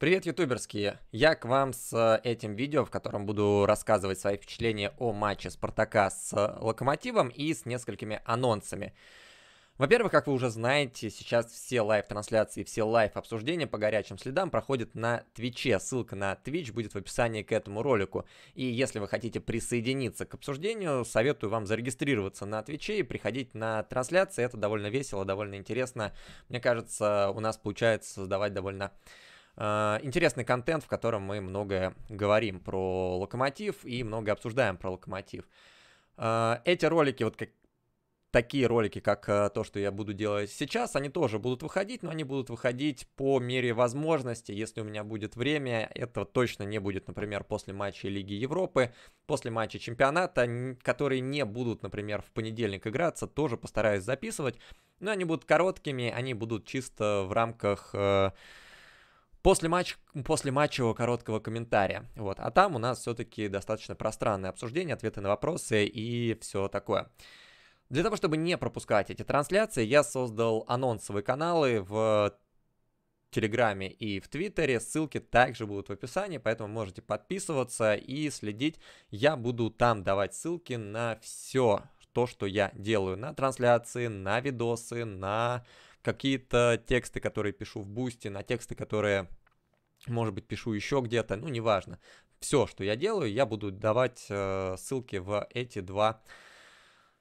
Привет, ютуберские! Я к вам с этим видео, в котором буду рассказывать свои впечатления о матче Спартака с Локомотивом и с несколькими анонсами. Во-первых, как вы уже знаете, сейчас все live-трансляции, все live-обсуждения по горячим следам проходят на Твиче. Ссылка на Twitch будет в описании к этому ролику. И если вы хотите присоединиться к обсуждению, советую вам зарегистрироваться на Твиче и приходить на трансляции. Это довольно весело, довольно интересно. Мне кажется, у нас получается создавать довольно Э, интересный контент, в котором мы многое говорим про локомотив и много обсуждаем про локомотив. Э, эти ролики, вот как такие ролики, как э, то, что я буду делать сейчас, они тоже будут выходить, но они будут выходить по мере возможности, если у меня будет время. Это точно не будет, например, после матча Лиги Европы, после матча чемпионата, которые не будут, например, в понедельник играться, тоже постараюсь записывать. Но они будут короткими, они будут чисто в рамках После, матч, после матчевого короткого комментария. Вот. А там у нас все-таки достаточно пространное обсуждение, ответы на вопросы и все такое. Для того, чтобы не пропускать эти трансляции, я создал анонсовые каналы в Телеграме и в Твиттере. Ссылки также будут в описании, поэтому можете подписываться и следить. Я буду там давать ссылки на все то, что я делаю на трансляции, на видосы, на какие-то тексты, которые пишу в бусте, на тексты, которые, может быть, пишу еще где-то, ну, неважно. Все, что я делаю, я буду давать э, ссылки в эти два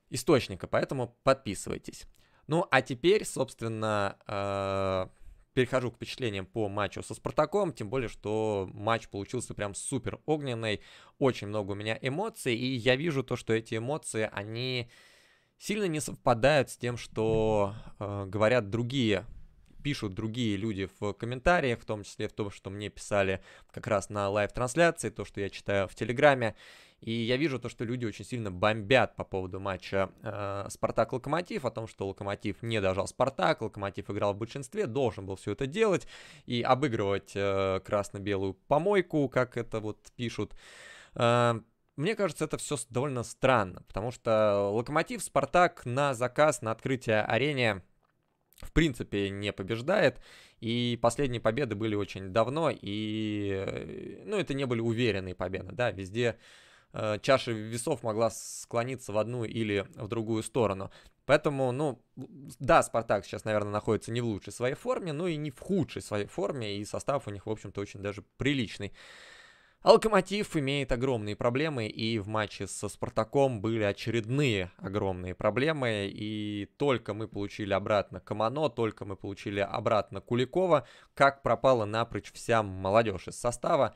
источника, поэтому подписывайтесь. Ну, а теперь, собственно, э, перехожу к впечатлениям по матчу со Спартаком, тем более, что матч получился прям супер огненный, очень много у меня эмоций, и я вижу то, что эти эмоции, они сильно не совпадают с тем, что э, говорят другие, пишут другие люди в комментариях, в том числе в том, что мне писали как раз на live-трансляции, то, что я читаю в Телеграме. И я вижу то, что люди очень сильно бомбят по поводу матча э, Спартак-Локомотив, о том, что Локомотив не дожал Спартак, Локомотив играл в большинстве, должен был все это делать и обыгрывать э, красно-белую помойку, как это вот пишут. Э, мне кажется, это все довольно странно, потому что Локомотив Спартак на заказ на открытие арене в принципе не побеждает, и последние победы были очень давно, и, э, ну, это не были уверенные победы, да, везде э, чаша весов могла склониться в одну или в другую сторону. Поэтому, ну, да, Спартак сейчас, наверное, находится не в лучшей своей форме, но и не в худшей своей форме, и состав у них, в общем-то, очень даже приличный. Локомотив имеет огромные проблемы, и в матче со Спартаком были очередные огромные проблемы, и только мы получили обратно Камано, только мы получили обратно Куликова, как пропала напрочь вся молодежь из состава.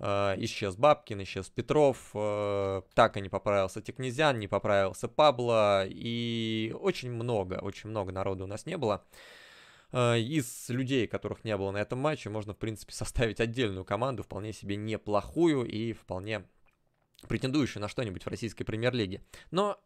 Э, исчез Бабкин, исчез Петров, э, так и не поправился Текнезян, не поправился Пабло, и очень много, очень много народу у нас не было. А, из людей, которых не было на этом матче, можно, в принципе, составить отдельную команду, вполне себе неплохую и вполне претендующую на что-нибудь в российской премьер-лиге. Но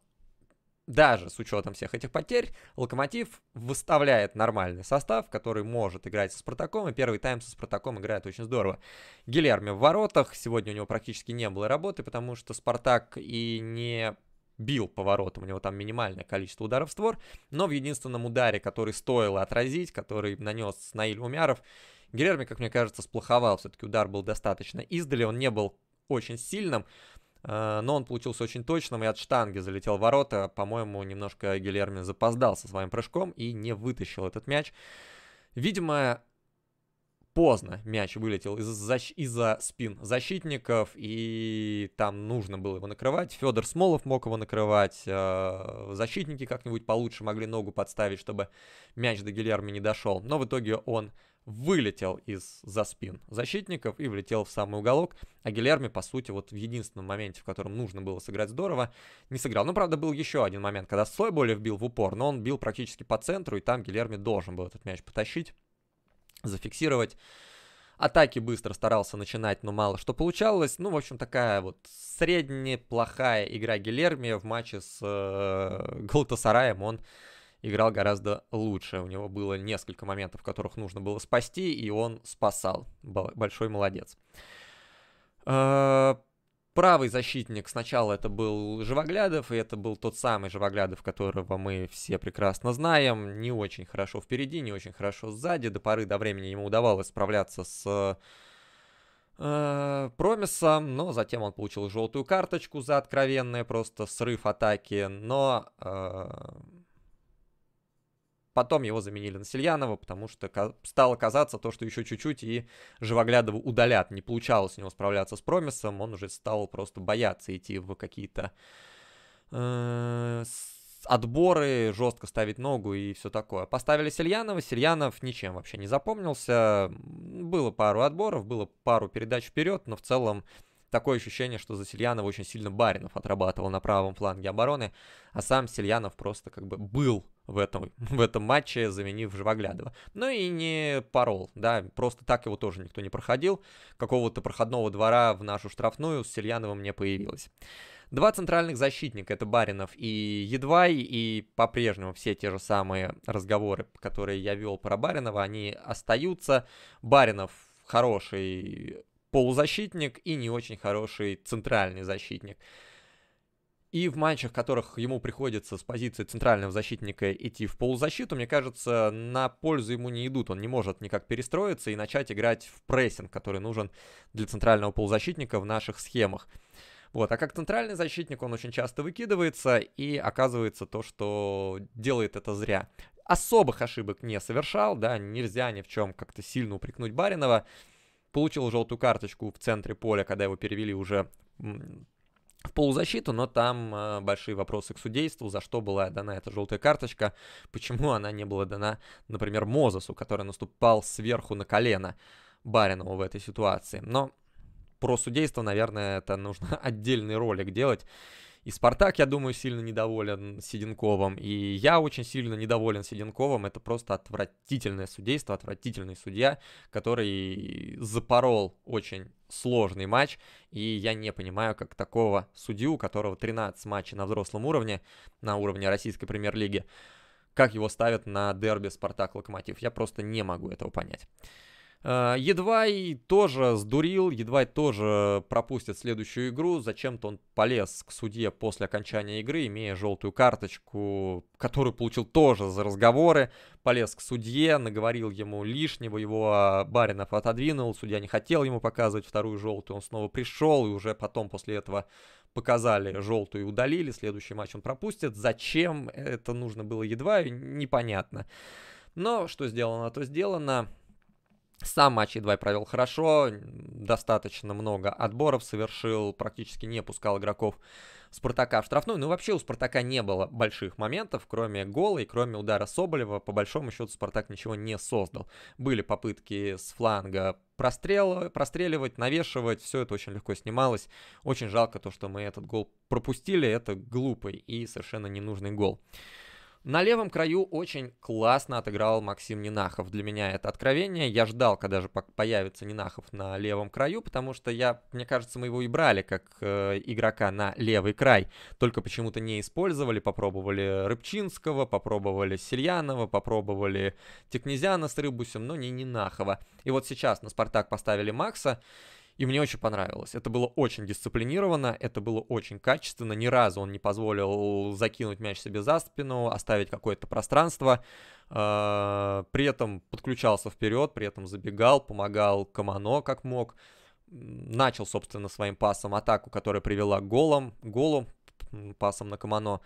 даже с учетом всех этих потерь, Локомотив выставляет нормальный состав, который может играть со Спартаком, и первый тайм со Спартаком играет очень здорово. Гильерми в воротах, сегодня у него практически не было работы, потому что Спартак и не бил поворотом, у него там минимальное количество ударов в створ, но в единственном ударе, который стоило отразить, который нанес Наиль Умяров, Герерми, как мне кажется, сплоховал, все-таки удар был достаточно издали, он не был очень сильным, э, но он получился очень точным и от штанги залетел в ворота. По-моему, немножко Гильерми запоздал со своим прыжком и не вытащил этот мяч. Видимо, поздно мяч вылетел из-за из спин защитников, и там нужно было его накрывать. Федор Смолов мог его накрывать, э, защитники как-нибудь получше могли ногу подставить, чтобы мяч до Гильерми не дошел. Но в итоге он вылетел из-за спин защитников и влетел в самый уголок. А Гильерми, по сути, вот в единственном моменте, в котором нужно было сыграть здорово, не сыграл. Ну, правда, был еще один момент, когда Сойболев бил в упор, но он бил практически по центру, и там Гильерми должен был этот мяч потащить зафиксировать. Атаки быстро старался начинать, но мало что получалось. Ну, в общем, такая вот среднеплохая игра Гилерми в матче с э, Галатасараем. Он играл гораздо лучше. У него было несколько моментов, которых нужно было спасти, и он спасал. Большой молодец. Правый защитник сначала это был Живоглядов, и это был тот самый Живоглядов, которого мы все прекрасно знаем. Не очень хорошо впереди, не очень хорошо сзади. До поры до времени ему удавалось справляться с э, Промисом, но затем он получил желтую карточку за откровенное просто срыв атаки. Но э, Потом его заменили на Сельянова, потому что стало казаться то, что еще чуть-чуть и Живоглядову удалят. Не получалось у него справляться с Промисом, он уже стал просто бояться идти в какие-то э, отборы, жестко ставить ногу и все такое. Поставили Сельянова, Сельянов ничем вообще не запомнился. Было пару отборов, было пару передач вперед, но в целом такое ощущение, что за Сельянова очень сильно Баринов отрабатывал на правом фланге обороны, а сам Сельянов просто как бы был в этом, в этом матче, заменив Живоглядова. Ну и не порол, да, просто так его тоже никто не проходил. Какого-то проходного двора в нашу штрафную с Сельяновым не появилось. Два центральных защитника, это Баринов и Едвай, и по-прежнему все те же самые разговоры, которые я вел про Баринова, они остаются. Баринов хороший полузащитник и не очень хороший центральный защитник. И в матчах, в которых ему приходится с позиции центрального защитника идти в полузащиту, мне кажется, на пользу ему не идут. Он не может никак перестроиться и начать играть в прессинг, который нужен для центрального полузащитника в наших схемах. Вот, а как центральный защитник он очень часто выкидывается, и оказывается то, что делает это зря. Особых ошибок не совершал, да, нельзя ни в чем как-то сильно упрекнуть Баринова получил желтую карточку в центре поля, когда его перевели уже в полузащиту, но там э, большие вопросы к судейству, за что была дана эта желтая карточка, почему она не была дана, например, Мозесу, который наступал сверху на колено Баринову в этой ситуации. Но про судейство, наверное, это нужно отдельный ролик делать. И Спартак, я думаю, сильно недоволен Сиденковым. И я очень сильно недоволен Сиденковым. Это просто отвратительное судейство, отвратительный судья, который запорол очень сложный матч. И я не понимаю, как такого судью, у которого 13 матчей на взрослом уровне, на уровне российской премьер-лиги, как его ставят на дерби Спартак-Локомотив. Я просто не могу этого понять. Э, Едвай тоже сдурил, Едвай тоже пропустит следующую игру. Зачем-то он полез к судье после окончания игры, имея желтую карточку, которую получил тоже за разговоры. Полез к судье, наговорил ему лишнего, его Баринов отодвинул, судья не хотел ему показывать вторую желтую, он снова пришел, и уже потом после этого показали желтую и удалили. Следующий матч он пропустит. Зачем это нужно было Едваю, непонятно. Но что сделано, то сделано. Сам матч едва провел хорошо, достаточно много отборов совершил, практически не пускал игроков Спартака в штрафную. Ну, вообще у Спартака не было больших моментов, кроме гола и кроме удара Соболева. По большому счету Спартак ничего не создал. Были попытки с фланга прострел, простреливать, навешивать, все это очень легко снималось. Очень жалко то, что мы этот гол пропустили. Это глупый и совершенно ненужный гол. На левом краю очень классно отыграл Максим Нинахов. Для меня это откровение. Я ждал, когда же появится Нинахов на левом краю, потому что я, мне кажется, мы его и брали как э, игрока на левый край. Только почему-то не использовали. Попробовали Рыбчинского, попробовали Сельянова, попробовали Текнезяна с Рыбусем, но не Нинахова. И вот сейчас на Спартак поставили Макса. И мне очень понравилось. Это было очень дисциплинировано, это было очень качественно. Ни разу он не позволил закинуть мяч себе за спину, оставить какое-то пространство. А, при этом подключался вперед, при этом забегал, помогал Камано как мог. Начал, собственно, своим пасом атаку, которая привела к голам, голу, пасом на Камано.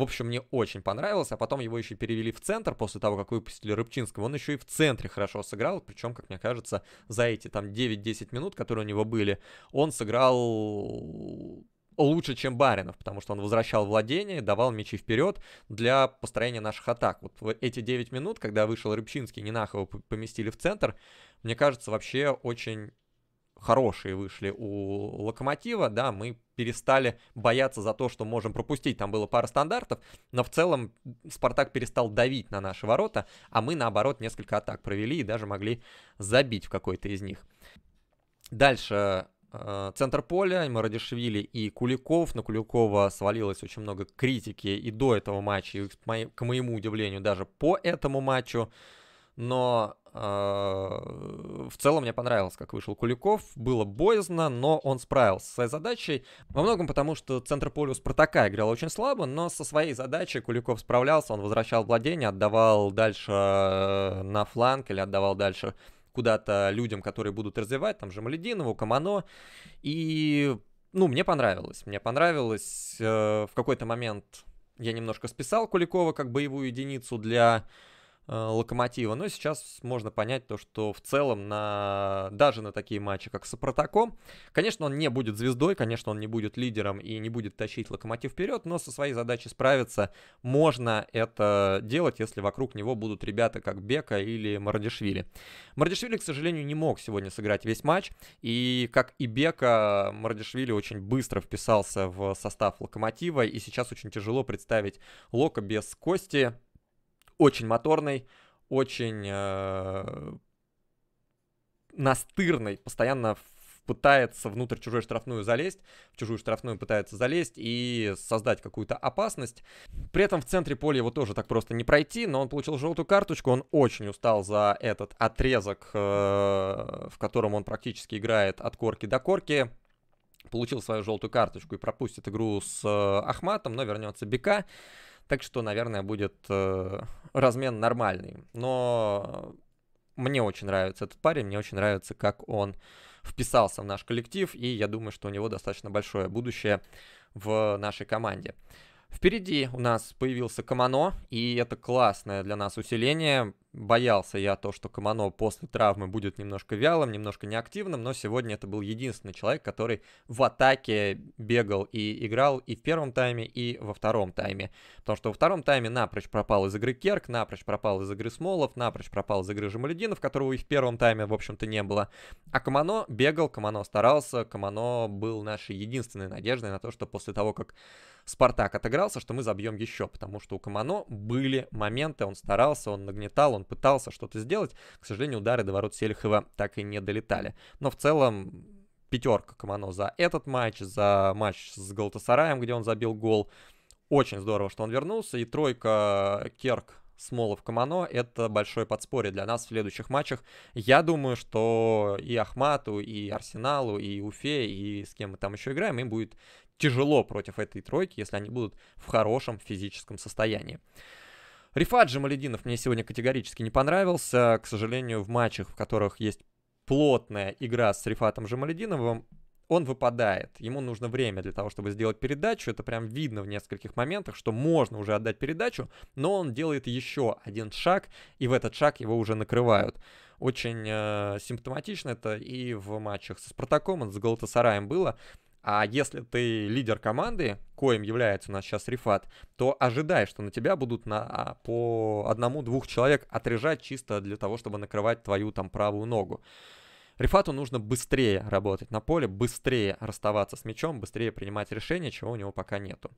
В общем, мне очень понравилось, а потом его еще перевели в центр после того, как выпустили Рыбчинского. Он еще и в центре хорошо сыграл, причем, как мне кажется, за эти там 9-10 минут, которые у него были, он сыграл лучше, чем Баринов, потому что он возвращал владение, давал мячи вперед для построения наших атак. Вот эти 9 минут, когда вышел Рыбчинский, Нинахова поместили в центр, мне кажется, вообще очень хорошие вышли у Локомотива, да, мы перестали бояться за то, что можем пропустить. Там было пара стандартов, но в целом Спартак перестал давить на наши ворота, а мы, наоборот, несколько атак провели и даже могли забить в какой-то из них. Дальше э, центр поля, Марадишвили и Куликов. На Куликова свалилось очень много критики и до этого матча, и, к моему удивлению, даже по этому матчу. но в целом мне понравилось, как вышел Куликов. Было боязно, но он справился со своей задачей. Во многом потому, что центр поля у Спартака играл очень слабо, но со своей задачей Куликов справлялся. Он возвращал владение, отдавал дальше э, на фланг или отдавал дальше куда-то людям, которые будут развивать, там же Малединову, Камано. И, ну, мне понравилось. Мне понравилось э, в какой-то момент я немножко списал Куликова как боевую единицу для Локомотива, но сейчас можно понять то, что в целом на, даже на такие матчи, как с Протоком, конечно, он не будет звездой, конечно, он не будет лидером и не будет тащить Локомотив вперед, но со своей задачей справиться можно это делать, если вокруг него будут ребята как Бека или Мардишвили. Мардишвили, к сожалению, не мог сегодня сыграть весь матч, и как и Бека, Мардишвили очень быстро вписался в состав Локомотива, и сейчас очень тяжело представить Лока без Кости, очень моторный, очень э, настырный, постоянно пытается внутрь чужой штрафную залезть, в чужую штрафную пытается залезть и создать какую-то опасность. При этом в центре поля его тоже так просто не пройти, но он получил желтую карточку, он очень устал за этот отрезок, э, в котором он практически играет от корки до корки. Получил свою желтую карточку и пропустит игру с э, Ахматом, но вернется Бека. Так что, наверное, будет э, размен нормальный. Но мне очень нравится этот парень, мне очень нравится, как он вписался в наш коллектив, и я думаю, что у него достаточно большое будущее в нашей команде. Впереди у нас появился Камано, и это классное для нас усиление. Боялся я то, что Камано после травмы будет немножко вялым, немножко неактивным, но сегодня это был единственный человек, который в атаке бегал и играл и в первом тайме, и во втором тайме. Потому что во втором тайме напрочь пропал из игры Керк, напрочь пропал из игры Смолов, напрочь пропал из игры Жамалединов, которого и в первом тайме, в общем-то, не было. А Камано бегал, Камано старался, Камано был нашей единственной надеждой на то, что после того, как Спартак отыгрался, что мы забьем еще, потому что у Камано были моменты, он старался, он нагнетал, он пытался что-то сделать. К сожалению, удары до ворот Селихова так и не долетали. Но в целом пятерка Камано за этот матч, за матч с Галтасараем, где он забил гол. Очень здорово, что он вернулся. И тройка Керк, Смолов, Камано — это большое подспорье для нас в следующих матчах. Я думаю, что и Ахмату, и Арсеналу, и Уфе, и с кем мы там еще играем, им будет тяжело против этой тройки, если они будут в хорошем физическом состоянии. Рифат Джамалединов мне сегодня категорически не понравился. К сожалению, в матчах, в которых есть плотная игра с Рифатом Джамалединовым, он выпадает. Ему нужно время для того, чтобы сделать передачу. Это прям видно в нескольких моментах, что можно уже отдать передачу, но он делает еще один шаг, и в этот шаг его уже накрывают. Очень э, симптоматично это и в матчах со Спартаком, и с Галатасараем было. А если ты лидер команды, коим является у нас сейчас Рифат, то ожидай, что на тебя будут на, а, по одному-двух человек отрежать чисто для того, чтобы накрывать твою там правую ногу. Рифату нужно быстрее работать на поле, быстрее расставаться с мячом, быстрее принимать решения, чего у него пока нету.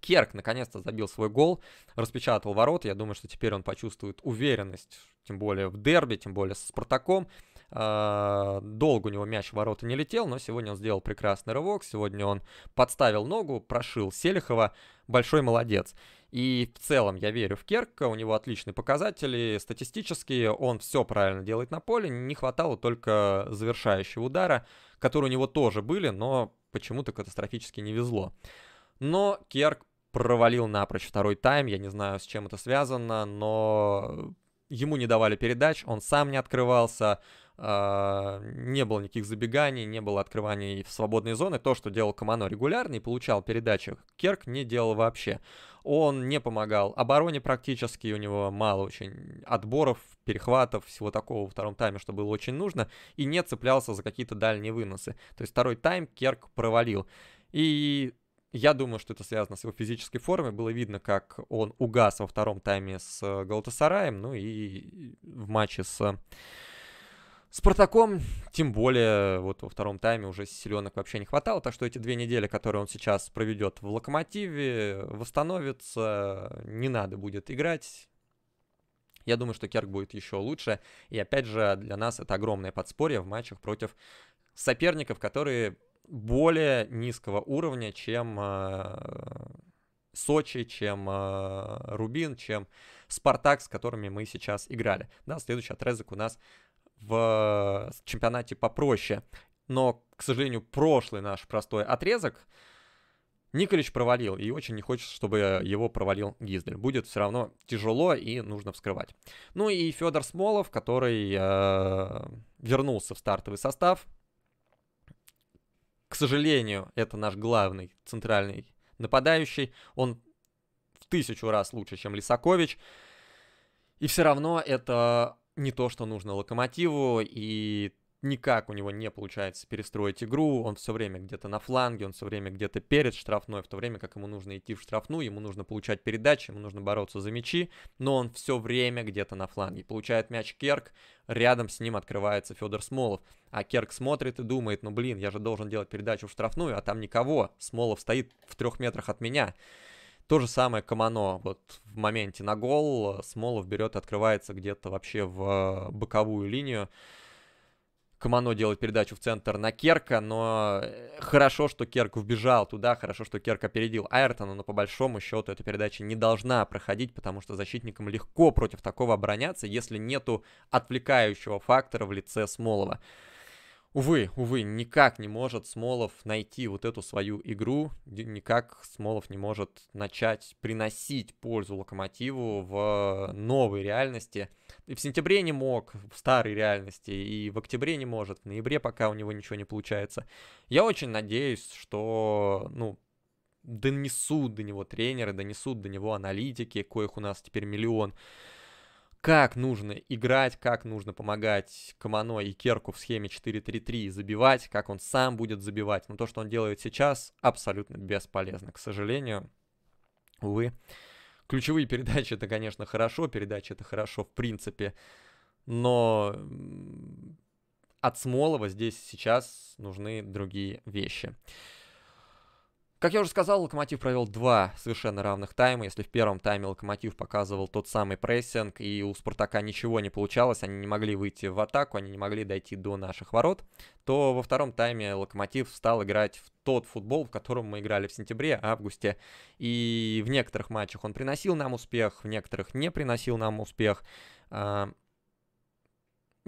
Керк наконец-то забил свой гол, распечатал ворот. Я думаю, что теперь он почувствует уверенность, тем более в дерби, тем более с Спартаком. А, долго у него мяч в ворота не летел, но сегодня он сделал прекрасный рывок. Сегодня он подставил ногу, прошил Селихова. Большой молодец. И в целом я верю в Керка, у него отличные показатели статистические, он все правильно делает на поле, не хватало только завершающего удара, которые у него тоже были, но почему-то катастрофически не везло. Но Керк провалил напрочь второй тайм, я не знаю, с чем это связано, но ему не давали передач, он сам не открывался, не было никаких забеганий, не было открываний в свободной зоны. То, что делал Камано регулярно и получал передачи, Керк не делал вообще. Он не помогал обороне практически, у него мало очень отборов, перехватов, всего такого во втором тайме, что было очень нужно, и не цеплялся за какие-то дальние выносы. То есть второй тайм Керк провалил. И я думаю, что это связано с его физической формой. Было видно, как он угас во втором тайме с Галатасараем, ну и в матче с Спартаком, тем более, вот во втором тайме уже силенок вообще не хватало, так что эти две недели, которые он сейчас проведет в Локомотиве, восстановится, не надо будет играть. Я думаю, что Керк будет еще лучше, и опять же, для нас это огромное подспорье в матчах против соперников, которые более низкого уровня, чем э, Сочи, чем э, Рубин, чем Спартак, с которыми мы сейчас играли. Да, следующий отрезок у нас в чемпионате попроще. Но, к сожалению, прошлый наш простой отрезок Николич провалил, и очень не хочется, чтобы его провалил Гиздель. Будет все равно тяжело и нужно вскрывать. Ну и Федор Смолов, который э, вернулся в стартовый состав. К сожалению, это наш главный центральный нападающий. Он в тысячу раз лучше, чем Лисакович. И все равно это не то, что нужно Локомотиву, и никак у него не получается перестроить игру, он все время где-то на фланге, он все время где-то перед штрафной, в то время как ему нужно идти в штрафную, ему нужно получать передачи, ему нужно бороться за мячи, но он все время где-то на фланге. Получает мяч Керк, рядом с ним открывается Федор Смолов, а Керк смотрит и думает, ну блин, я же должен делать передачу в штрафную, а там никого, Смолов стоит в трех метрах от меня. То же самое Камано. Вот в моменте на гол Смолов берет, открывается где-то вообще в боковую линию. Камано делает передачу в центр на Керка, но э, хорошо, что Керк вбежал туда, хорошо, что Керк опередил Айртона, но по большому счету эта передача не должна проходить, потому что защитникам легко против такого обороняться, если нету отвлекающего фактора в лице Смолова. Увы, увы, никак не может Смолов найти вот эту свою игру, никак Смолов не может начать приносить пользу Локомотиву в новой реальности. И в сентябре не мог, в старой реальности, и в октябре не может, в ноябре пока у него ничего не получается. Я очень надеюсь, что, ну, донесут до него тренеры, донесут до него аналитики, коих у нас теперь миллион, как нужно играть, как нужно помогать Камано и Керку в схеме 4-3-3 и забивать, как он сам будет забивать. Но то, что он делает сейчас, абсолютно бесполезно, к сожалению. Увы. Ключевые передачи это, конечно, хорошо, передачи это хорошо в принципе, но от Смолова здесь сейчас нужны другие вещи. Как я уже сказал, Локомотив провел два совершенно равных тайма. Если в первом тайме Локомотив показывал тот самый прессинг, и у Спартака ничего не получалось, они не могли выйти в атаку, они не могли дойти до наших ворот, то во втором тайме Локомотив стал играть в тот футбол, в котором мы играли в сентябре, августе. И в некоторых матчах он приносил нам успех, в некоторых не приносил нам успех.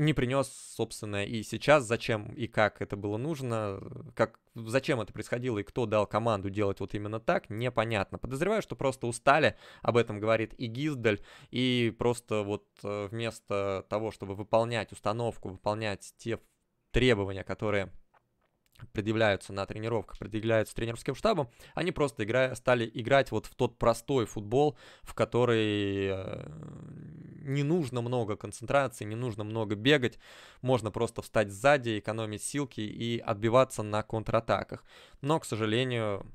Не принес, собственно, и сейчас зачем и как это было нужно, как, зачем это происходило и кто дал команду делать вот именно так, непонятно. Подозреваю, что просто устали, об этом говорит и Гиздель, и просто вот э, вместо того, чтобы выполнять установку, выполнять те требования, которые предъявляются на тренировках, предъявляются тренерским штабом, они просто игра... стали играть вот в тот простой футбол, в который э, не нужно много концентрации, не нужно много бегать, можно просто встать сзади, экономить силки и отбиваться на контратаках. Но, к сожалению,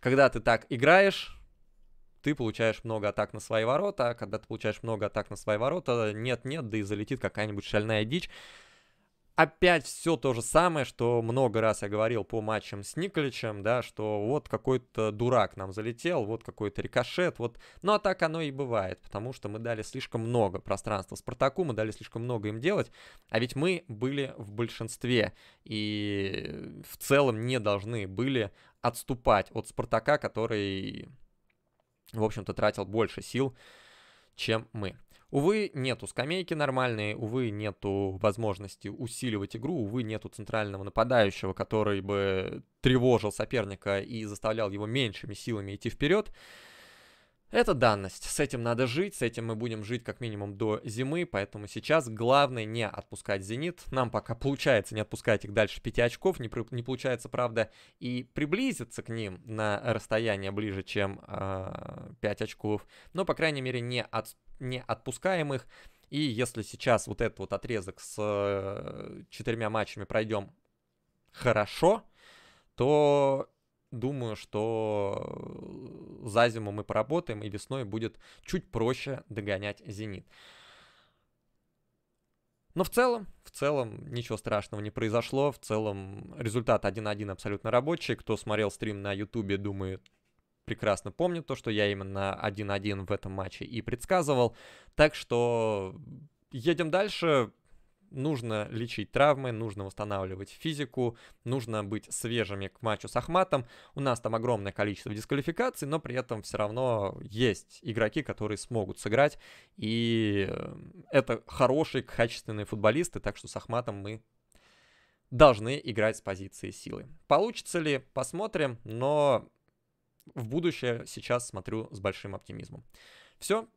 когда ты так играешь, ты получаешь много атак на свои ворота, а когда ты получаешь много атак на свои ворота, нет-нет, да и залетит какая-нибудь шальная дичь, опять все то же самое, что много раз я говорил по матчам с Николичем, да, что вот какой-то дурак нам залетел, вот какой-то рикошет, вот. Ну а так оно и бывает, потому что мы дали слишком много пространства Спартаку, мы дали слишком много им делать, а ведь мы были в большинстве и в целом не должны были отступать от Спартака, который, в общем-то, тратил больше сил, чем мы. Увы, нету скамейки нормальной, увы, нету возможности усиливать игру, увы, нету центрального нападающего, который бы тревожил соперника и заставлял его меньшими силами идти вперед. Это данность, с этим надо жить, с этим мы будем жить как минимум до зимы, поэтому сейчас главное не отпускать «Зенит». Нам пока получается не отпускать их дальше 5 очков, не, при, не получается, правда, и приблизиться к ним на расстояние ближе, чем э, а, 5 очков, но, по крайней мере, не, от, не отпускаем их. И если сейчас вот этот вот отрезок с э, четырьмя матчами пройдем хорошо, то думаю, что э, за зиму мы поработаем, и весной будет чуть проще догонять «Зенит». Но в целом, в целом ничего страшного не произошло. В целом результат 1-1 абсолютно рабочий. Кто смотрел стрим на ютубе, думает, прекрасно помнит то, что я именно 1-1 в этом матче и предсказывал. Так что едем дальше. нужно лечить травмы, нужно восстанавливать физику, нужно быть свежими к матчу с Ахматом. У нас там огромное количество дисквалификаций, но при этом все равно есть игроки, которые смогут сыграть, и э, это хорошие, качественные футболисты, так что с Ахматом мы должны играть с позиции силы. Получится ли, посмотрим, но в будущее сейчас смотрю с большим оптимизмом. Все,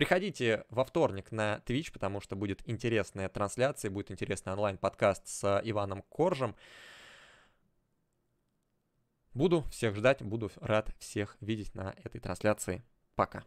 Приходите во вторник на Twitch, потому что будет интересная трансляция, будет интересный онлайн-подкаст с Иваном Коржем. Буду всех ждать, буду рад всех видеть на этой трансляции. Пока.